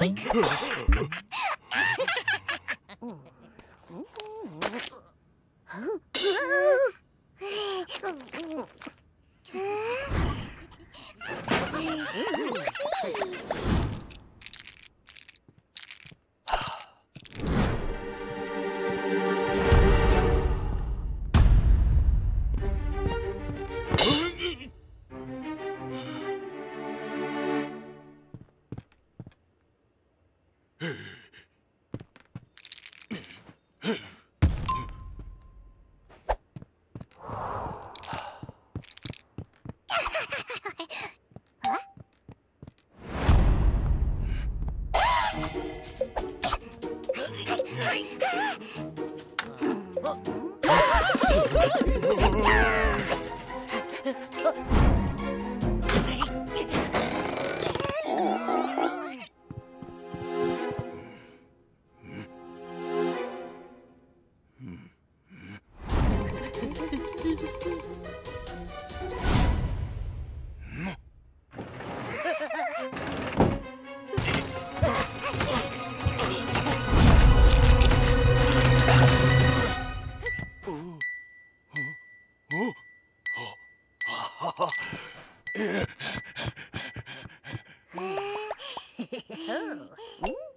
Link. Oh.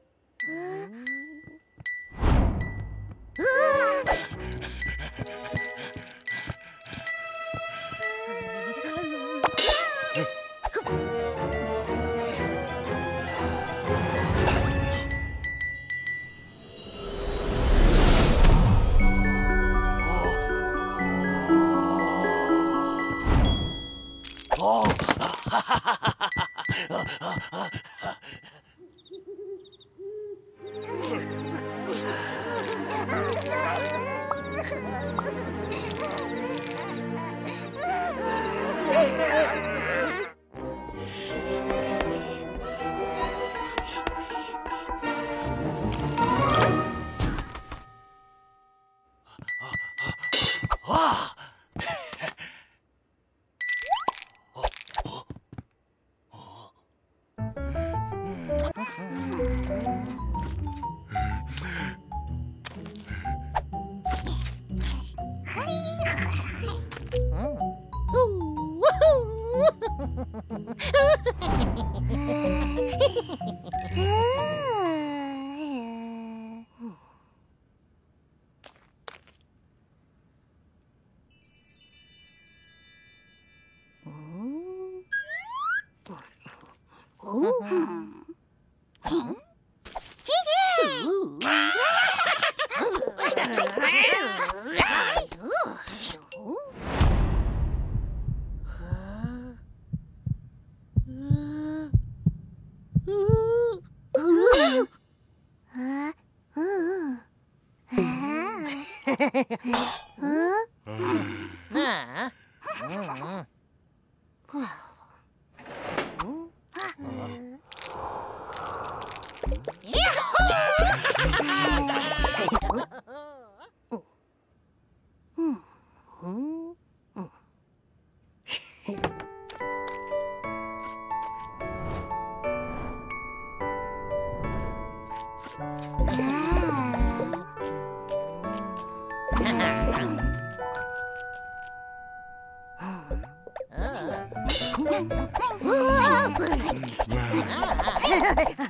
Oh.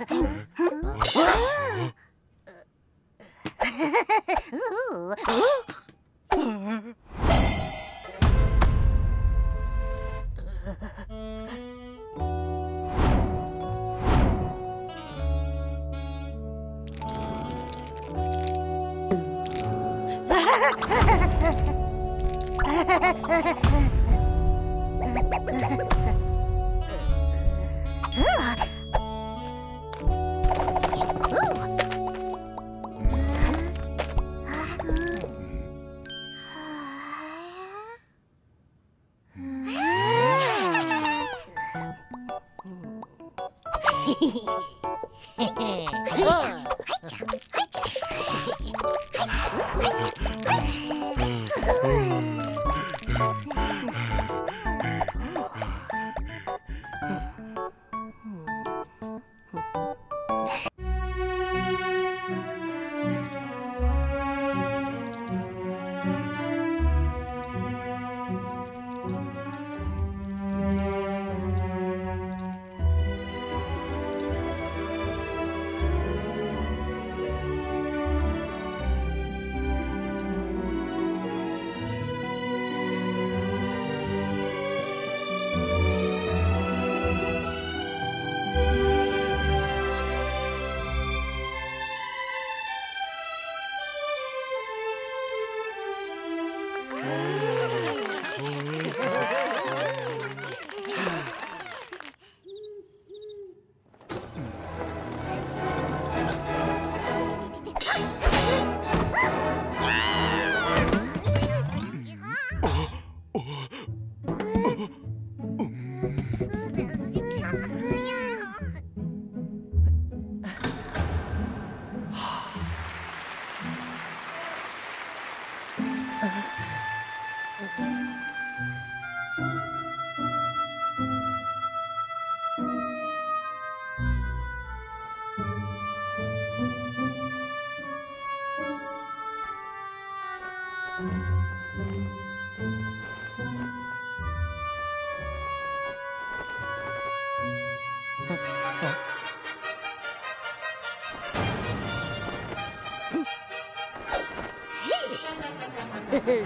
Huh? Ai! Hehehe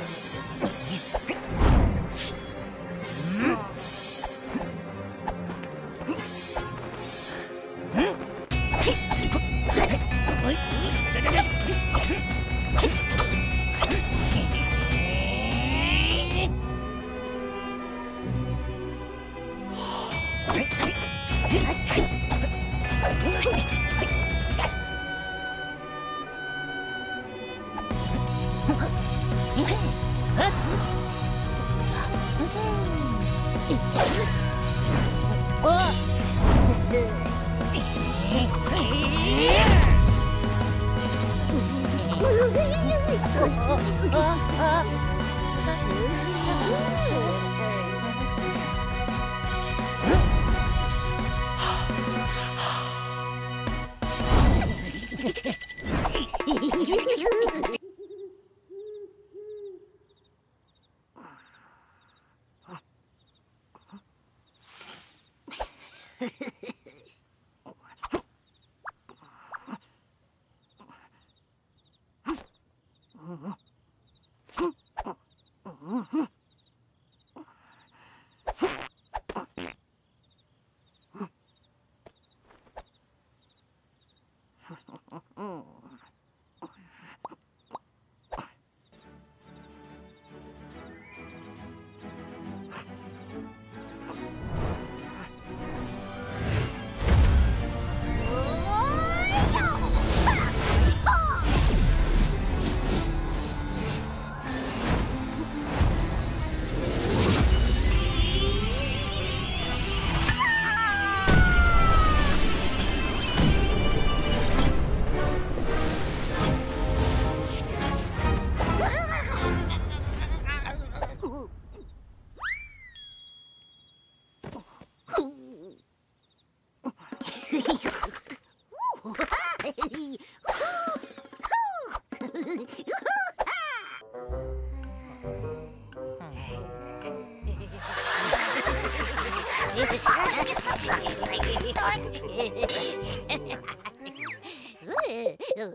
呀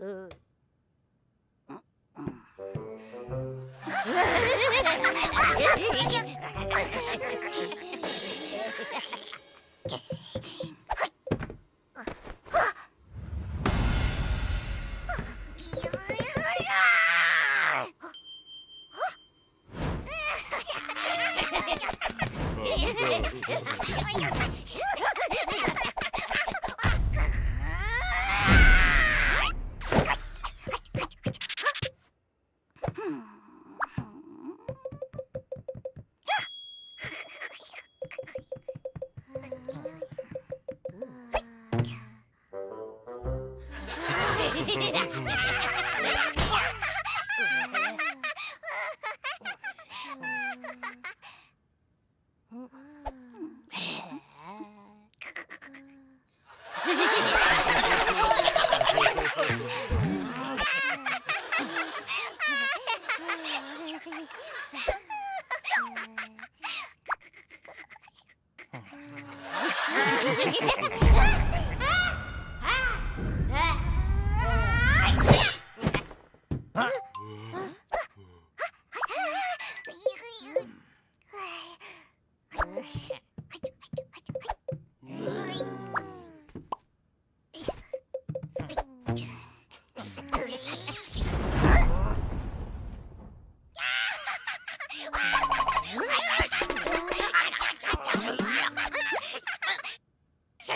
呀呀呀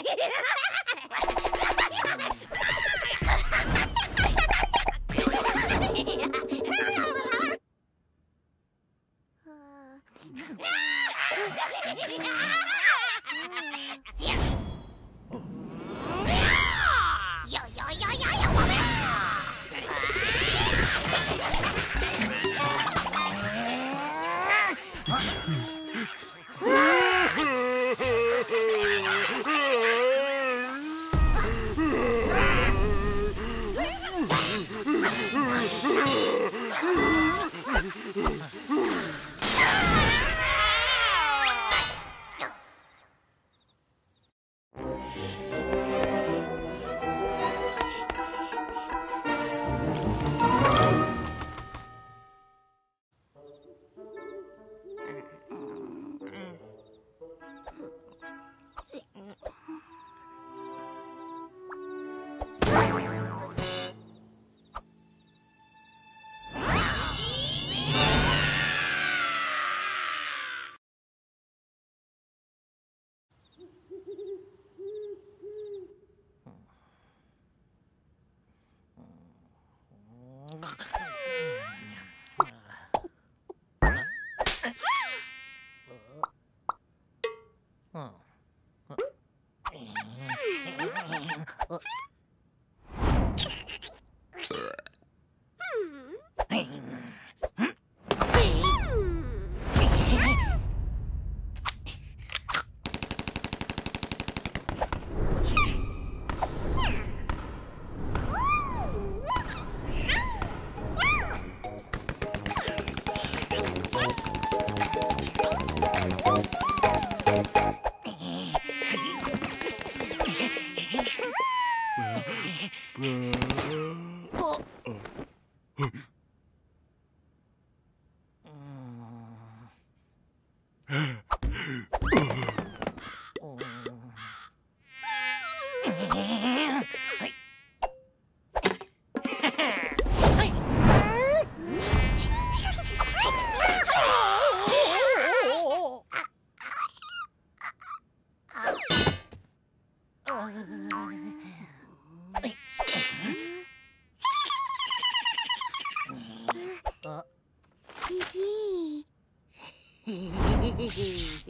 Ha ha ha ha!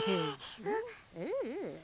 Hehehehe